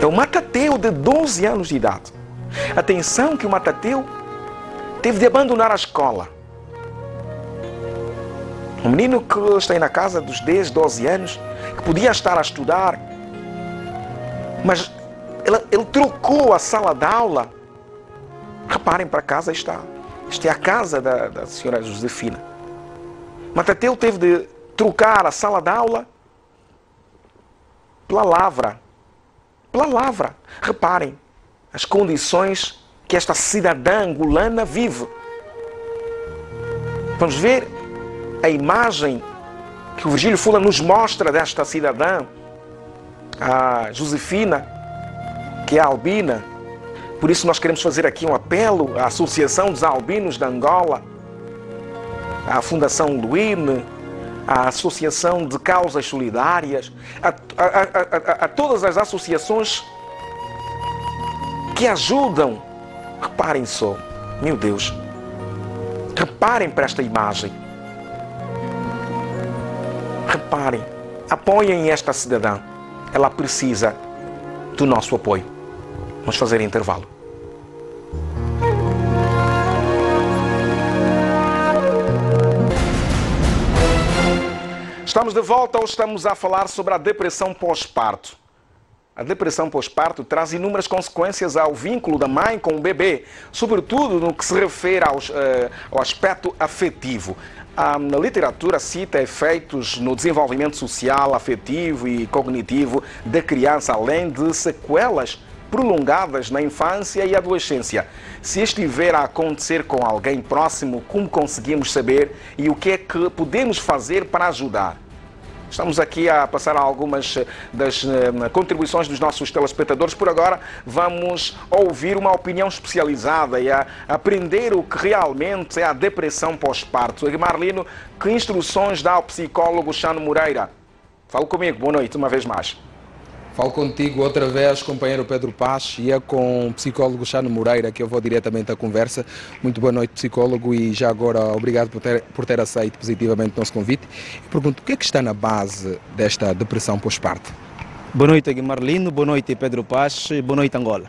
É o Matateu de 12 anos de idade. Atenção que o Matateu teve de abandonar a escola. Um menino que está aí na casa dos 10, 12 anos, que podia estar a estudar, mas ele, ele trocou a sala de aula. Reparem para casa está. Esta é a casa da, da senhora Josefina. Matateu teve de trocar a sala de aula pela lavra. Pela lavra. Reparem as condições que esta cidadã angolana vive. Vamos ver a imagem que o Virgílio Fula nos mostra desta cidadã, a Josefina, que é albina. Por isso nós queremos fazer aqui um apelo à Associação dos Albinos de Angola, à Fundação Luime, à Associação de Causas Solidárias, a, a, a, a todas as associações que ajudam. Reparem só, meu Deus, reparem para esta imagem. Reparem, apoiem esta cidadã. Ela precisa do nosso apoio. Vamos fazer intervalo. Estamos de volta ou estamos a falar sobre a depressão pós-parto. A depressão pós-parto traz inúmeras consequências ao vínculo da mãe com o bebê, sobretudo no que se refere aos, uh, ao aspecto afetivo. A literatura cita efeitos no desenvolvimento social, afetivo e cognitivo da criança, além de sequelas prolongadas na infância e adolescência. Se estiver a acontecer com alguém próximo, como conseguimos saber e o que é que podemos fazer para ajudar? Estamos aqui a passar algumas das eh, contribuições dos nossos telespectadores. Por agora, vamos ouvir uma opinião especializada e a aprender o que realmente é a depressão pós-parto. Marlino, que instruções dá ao psicólogo Chano Moreira? Fala comigo, boa noite, uma vez mais. Falo contigo outra vez, companheiro Pedro Paz, e é com o psicólogo Chano Moreira que eu vou diretamente à conversa. Muito boa noite, psicólogo, e já agora obrigado por ter, por ter aceito positivamente o nosso convite. Pergunto, o que é que está na base desta depressão pós-parto? Boa noite, Guimarlino, boa noite, Pedro Paz, boa noite, Angola.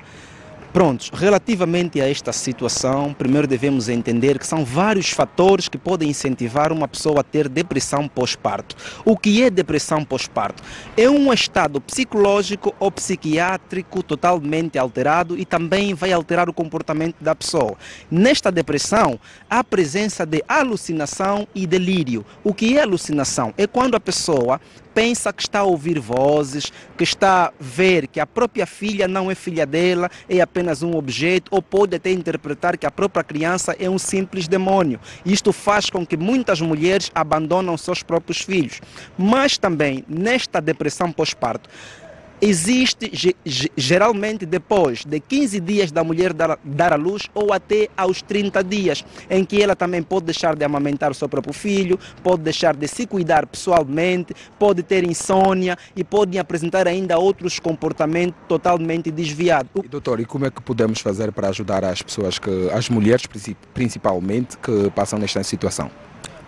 Prontos, relativamente a esta situação, primeiro devemos entender que são vários fatores que podem incentivar uma pessoa a ter depressão pós-parto. O que é depressão pós-parto? É um estado psicológico ou psiquiátrico totalmente alterado e também vai alterar o comportamento da pessoa. Nesta depressão, há presença de alucinação e delírio. O que é alucinação? É quando a pessoa pensa que está a ouvir vozes, que está a ver que a própria filha não é filha dela, é apenas um objeto, ou pode até interpretar que a própria criança é um simples demônio. Isto faz com que muitas mulheres abandonam seus próprios filhos. Mas também, nesta depressão pós-parto, existe geralmente depois de 15 dias da mulher dar, dar à luz ou até aos 30 dias, em que ela também pode deixar de amamentar o seu próprio filho, pode deixar de se cuidar pessoalmente, pode ter insônia e pode apresentar ainda outros comportamentos totalmente desviados. E, doutor, e como é que podemos fazer para ajudar as pessoas, que, as mulheres principalmente, que passam nesta situação?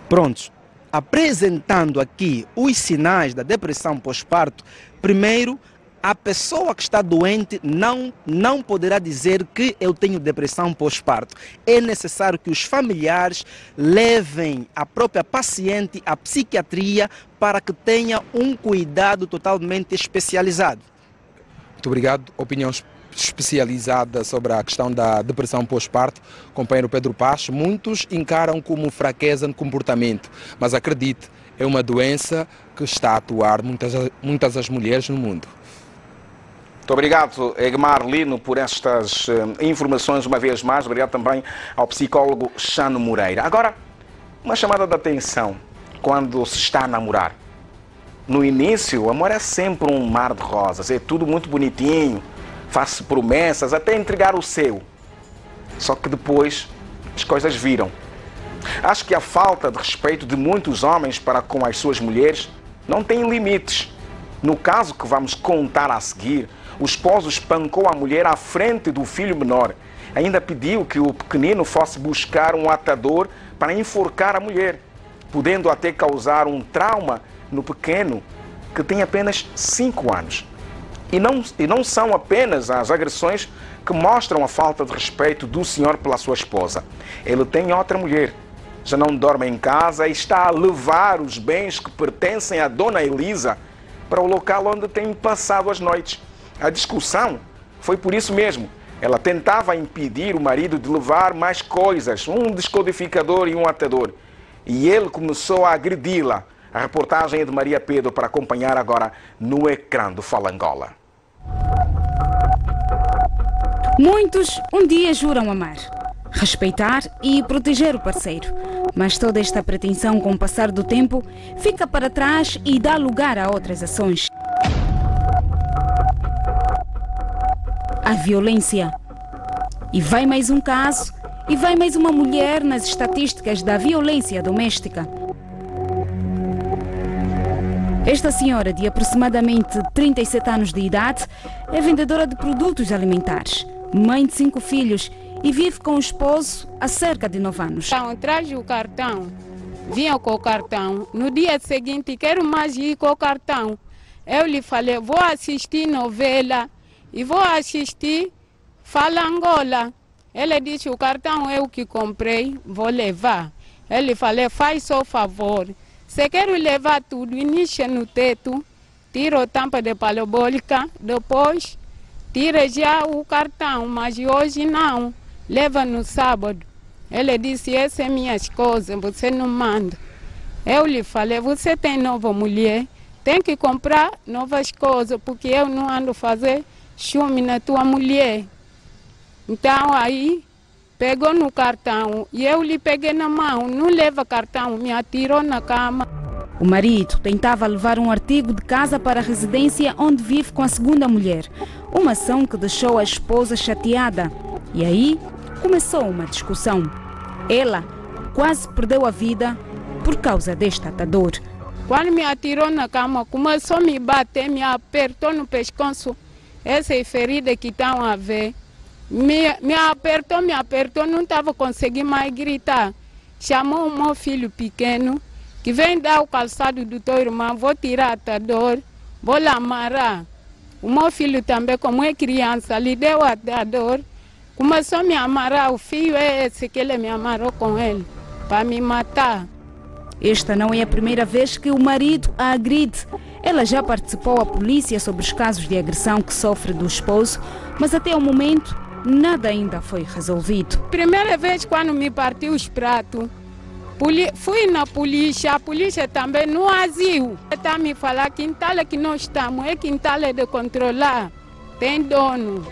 Prontos. Apresentando aqui os sinais da depressão pós-parto, primeiro a pessoa que está doente não, não poderá dizer que eu tenho depressão pós-parto. É necessário que os familiares levem a própria paciente à psiquiatria para que tenha um cuidado totalmente especializado. Muito obrigado. Opinião especializada sobre a questão da depressão pós-parto, companheiro Pedro Paz. Muitos encaram como fraqueza no comportamento, mas acredite, é uma doença que está a atuar muitas, muitas as mulheres no mundo. Muito obrigado, Egmar Lino, por estas uh, informações uma vez mais. Obrigado também ao psicólogo Chano Moreira. Agora, uma chamada de atenção quando se está a namorar. No início, o amor é sempre um mar de rosas, é tudo muito bonitinho, faz promessas, até entregar o seu. Só que depois as coisas viram. Acho que a falta de respeito de muitos homens para com as suas mulheres não tem limites. No caso que vamos contar a seguir, o esposo espancou a mulher à frente do filho menor. Ainda pediu que o pequenino fosse buscar um atador para enforcar a mulher, podendo até causar um trauma no pequeno, que tem apenas 5 anos. E não, e não são apenas as agressões que mostram a falta de respeito do senhor pela sua esposa. Ele tem outra mulher, já não dorme em casa e está a levar os bens que pertencem à dona Elisa para o local onde tem passado as noites. A discussão foi por isso mesmo. Ela tentava impedir o marido de levar mais coisas, um descodificador e um atador. E ele começou a agredi-la. A reportagem é de Maria Pedro para acompanhar agora no ecrã do Falangola. Muitos um dia juram amar, respeitar e proteger o parceiro. Mas toda esta pretensão, com o passar do tempo, fica para trás e dá lugar a outras ações. A violência. E vai mais um caso, e vai mais uma mulher nas estatísticas da violência doméstica. Esta senhora, de aproximadamente 37 anos de idade, é vendedora de produtos alimentares, mãe de cinco filhos e vive com o esposo há cerca de 9 anos. Então, traz o cartão, vinha com o cartão. No dia seguinte, quero mais ir com o cartão. Eu lhe falei, vou assistir novela e vou assistir Fala Angola. Ele disse, o cartão eu que comprei, vou levar. Ele falou, faz só favor. Se quero levar tudo, inicia no teto, tira a tampa de parabólica, depois tira já o cartão, mas hoje não, leva no sábado. Ele disse, essas é minhas coisas, você não manda. Eu lhe falei, você tem nova mulher, tem que comprar novas coisas, porque eu não ando fazer chume na tua mulher. Então aí pegou no cartão e eu lhe peguei na mão, não leva cartão, me atirou na cama. O marido tentava levar um artigo de casa para a residência onde vive com a segunda mulher. Uma ação que deixou a esposa chateada. E aí começou uma discussão. Ela quase perdeu a vida por causa deste atador. Quando me atirou na cama, começou a me bater, me apertou no pescoço. Essas feridas que estão a ver. Me, me apertou, me apertou, não estava conseguindo mais gritar. Chamou o meu filho pequeno, que vem dar o calçado do teu irmão, vou tirar a atador, vou lá amarrar. O meu filho também, como é criança, lhe deu a atador, começou a me amarrar. O fio é esse que ele me amarrou com ele, para me matar. Esta não é a primeira vez que o marido a agride. Ela já participou à polícia sobre os casos de agressão que sofre do esposo, mas até o momento nada ainda foi resolvido. Primeira vez quando me partiu os pratos, fui na polícia, a polícia também no asilo. Está me falar quintal é que nós estamos, é quintal é de controlar, tem dono.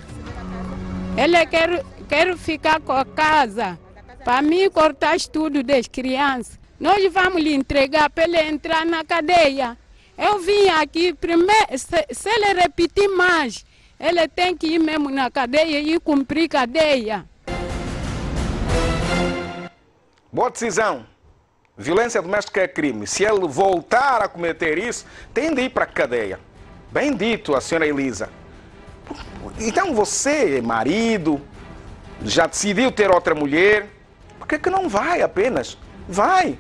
Ele quer, quer ficar com a casa, para mim cortar tudo das crianças. Nós vamos lhe entregar para ele entrar na cadeia. Eu vim aqui primeiro, se, se ele repetir mais, ele tem que ir mesmo na cadeia e cumprir cadeia. Boa decisão. Violência doméstica é crime. Se ele voltar a cometer isso, tem de ir para a cadeia. Bem dito, a senhora Elisa. Então você, marido, já decidiu ter outra mulher, por que, que não vai apenas? Vai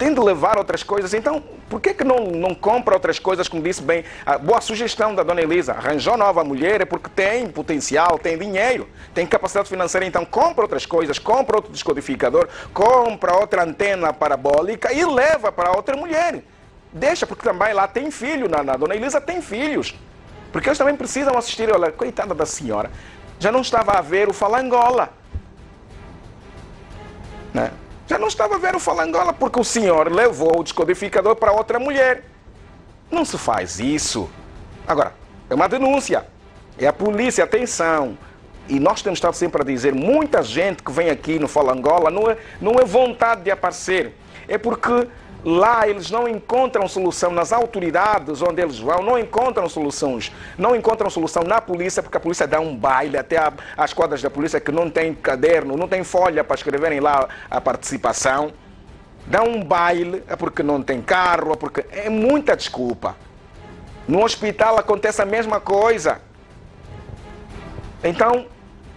tem de levar outras coisas. Então, por que, que não, não compra outras coisas, como disse bem? A boa sugestão da dona Elisa. Arranjou nova mulher é porque tem potencial, tem dinheiro, tem capacidade financeira. Então, compra outras coisas, compra outro descodificador, compra outra antena parabólica e leva para outra mulher. Deixa, porque também lá tem filho, na, na dona Elisa tem filhos. Porque eles também precisam assistir. Olha, coitada da senhora, já não estava a ver o Falangola. Né? Já não estava a ver o Falangola porque o senhor levou o descodificador para outra mulher. Não se faz isso. Agora, é uma denúncia. É a polícia, atenção. E nós temos estado sempre a dizer, muita gente que vem aqui no Falangola não é, não é vontade de aparecer. É porque Lá eles não encontram solução nas autoridades onde eles vão, não encontram soluções. Não encontram solução na polícia, porque a polícia dá um baile, até as quadras da polícia que não tem caderno, não tem folha para escreverem lá a participação. Dá um baile, é porque não tem carro, é porque é muita desculpa. No hospital acontece a mesma coisa. Então,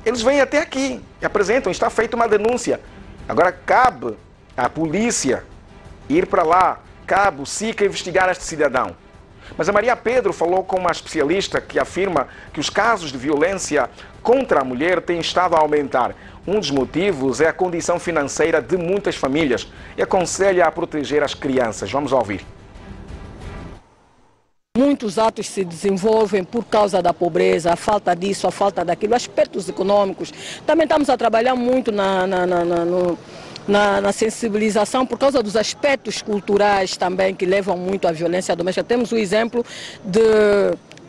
eles vêm até aqui apresentam, está feita uma denúncia. Agora cabe à polícia ir para lá, cabe o SICA investigar este cidadão. Mas a Maria Pedro falou com uma especialista que afirma que os casos de violência contra a mulher têm estado a aumentar. Um dos motivos é a condição financeira de muitas famílias e aconselha a proteger as crianças. Vamos ouvir. Muitos atos se desenvolvem por causa da pobreza, a falta disso, a falta daquilo, aspectos econômicos. Também estamos a trabalhar muito na, na, na, no, na, na, sensibilização por causa dos aspectos culturais também que levam muito à violência doméstica. Temos o exemplo de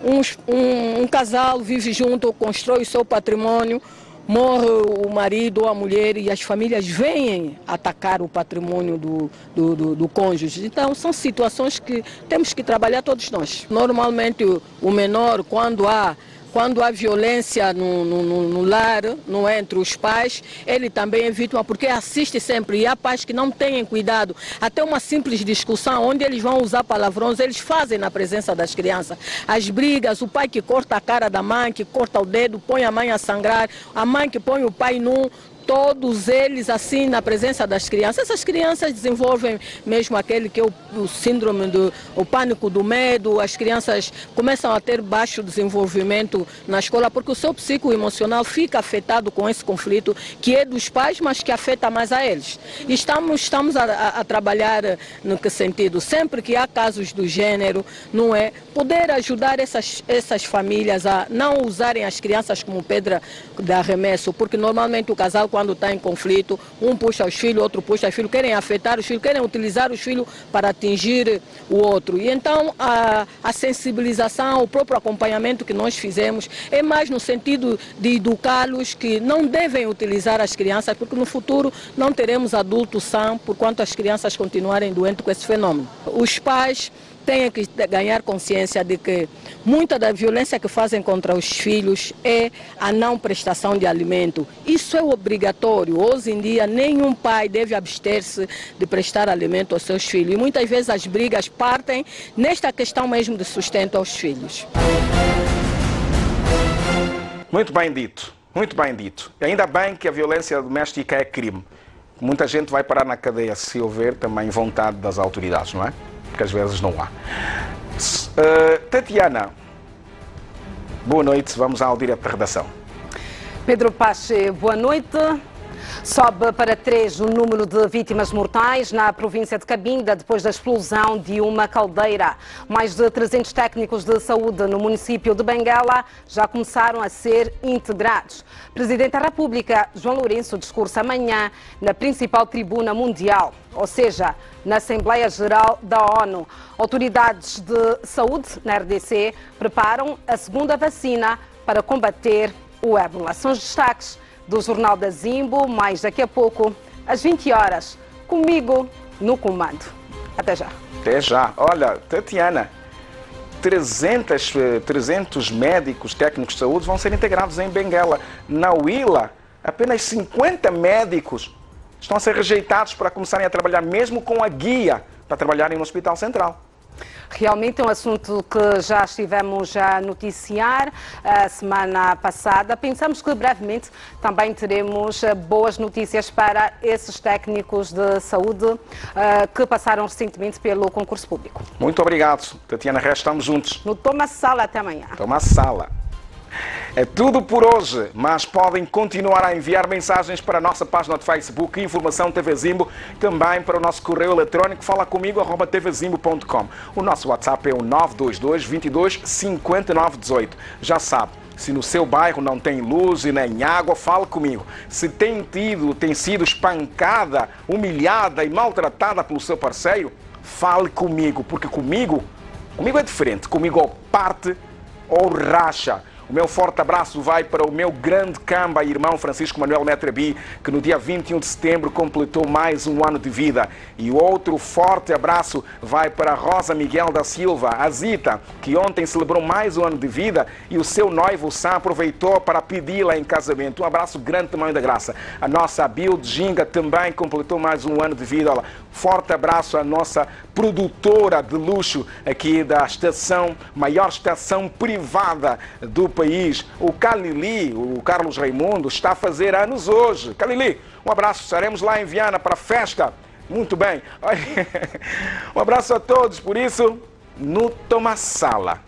um, um, um casal vive junto, constrói o seu patrimônio, morre o marido ou a mulher e as famílias vêm atacar o patrimônio do, do, do, do, cônjuge. Então, são situações que temos que trabalhar todos nós. Normalmente, o menor, quando há quando há violência no, no, no, lar, não é, entre os pais, ele também é vítima, porque assiste sempre. E há pais que não têm cuidado. Até uma simples discussão, onde eles vão usar palavrões, eles fazem na presença das crianças. As brigas, o pai que corta a cara da mãe, que corta o dedo, põe a mãe a sangrar, a mãe que põe o pai nu todos eles assim na presença das crianças. Essas crianças desenvolvem mesmo aquele que é o, o síndrome do o pânico do medo, as crianças começam a ter baixo desenvolvimento na escola porque o seu psicoemocional fica afetado com esse conflito que é dos pais, mas que afeta mais a eles. Estamos, estamos a, a, a trabalhar no que sentido? Sempre que há casos do gênero, não é? Poder ajudar essas, essas famílias a não usarem as crianças como pedra de arremesso, porque normalmente o casal quando está em conflito, um puxa os filhos, outro puxa os filhos, querem afetar os filhos, querem utilizar os filhos para atingir o outro. E então a, a sensibilização, o próprio acompanhamento que nós fizemos é mais no sentido de educá-los que não devem utilizar as crianças, porque no futuro não teremos adultos sãos, por quanto as crianças continuarem doentes com esse fenômeno. Os pais têm que ganhar consciência de que muita da violência que fazem contra os filhos é a não prestação de alimento. Isso é obrigatório. Hoje em dia, nenhum pai deve abster-se de prestar alimento aos seus filhos. E muitas vezes as brigas partem nesta questão mesmo de sustento aos filhos. Muito bem dito, muito bem dito. Ainda bem que a violência doméstica é crime. Muita gente vai parar na cadeia se houver também vontade das autoridades, não é? Porque às vezes não há. Uh, Tatiana, boa noite, vamos ao direto de redação. Pedro Pache, boa noite. Sobe para três o número de vítimas mortais na província de Cabinda depois da explosão de uma caldeira. Mais de 300 técnicos de saúde no município de Benguela já começaram a ser integrados. Presidente da República, João Lourenço, discursa amanhã na principal tribuna mundial, ou seja, na Assembleia Geral da ONU. Autoridades de saúde na RDC preparam a segunda vacina para combater o ébola. São os destaques do Jornal da Zimbo, mais daqui a pouco, às 20 horas, comigo no comando. Até já. Até já. Olha, Tatiana, 300, 300 eh, médicos técnicos de saúde vão ser integrados em Benguela. Na Willa, apenas 50 médicos estão a ser rejeitados para começarem a trabalhar, mesmo com a guia, para trabalharem no Hospital Central. Realmente é um assunto que já estivemos a noticiar a semana passada. Pensamos que brevemente também teremos eh, boas notícias para esses técnicos de saúde eh, que passaram recentemente pelo concurso público. Muito obrigado, Tatiana Reis, estamos juntos. No Toma Sala, até amanhã. Toma Sala. É tudo por hoje, mas podem continuar a enviar mensagens para a nossa página de Facebook, Informação TV Zimbo, também para o nosso correio eletrónico, fala comigo, arroba tvzimbo.com. O nosso WhatsApp é o 922 22 59 18. Já sabe, se no seu bairro não tem luz e nem água, fale comigo. Se tem tido, tem sido espancada, humilhada e maltratada pelo seu parceiro, fale comigo, porque comigo, comigo é diferente. Comigo ou parte ou racha. O meu forte abraço vai para o meu grande camba irmão Francisco Manuel Metrabi, que no dia 21 de setembro completou mais um ano de vida. E outro forte abraço vai para Rosa Miguel da Silva, a Zita, que ontem celebrou mais um ano de vida e o seu noivo Sam aproveitou para pedi-la em casamento. Um abraço grande tamanho da graça. A nossa Bill Ginga também completou mais um ano de vida. Olha, forte abraço à nossa produtora de luxo aqui da estação, maior estação privada do país. O Calili, o Carlos Raimundo, está a fazer anos hoje. Calili, um abraço. Estaremos lá em Viana para a festa. Muito bem. Um abraço a todos. Por isso, no Toma Sala.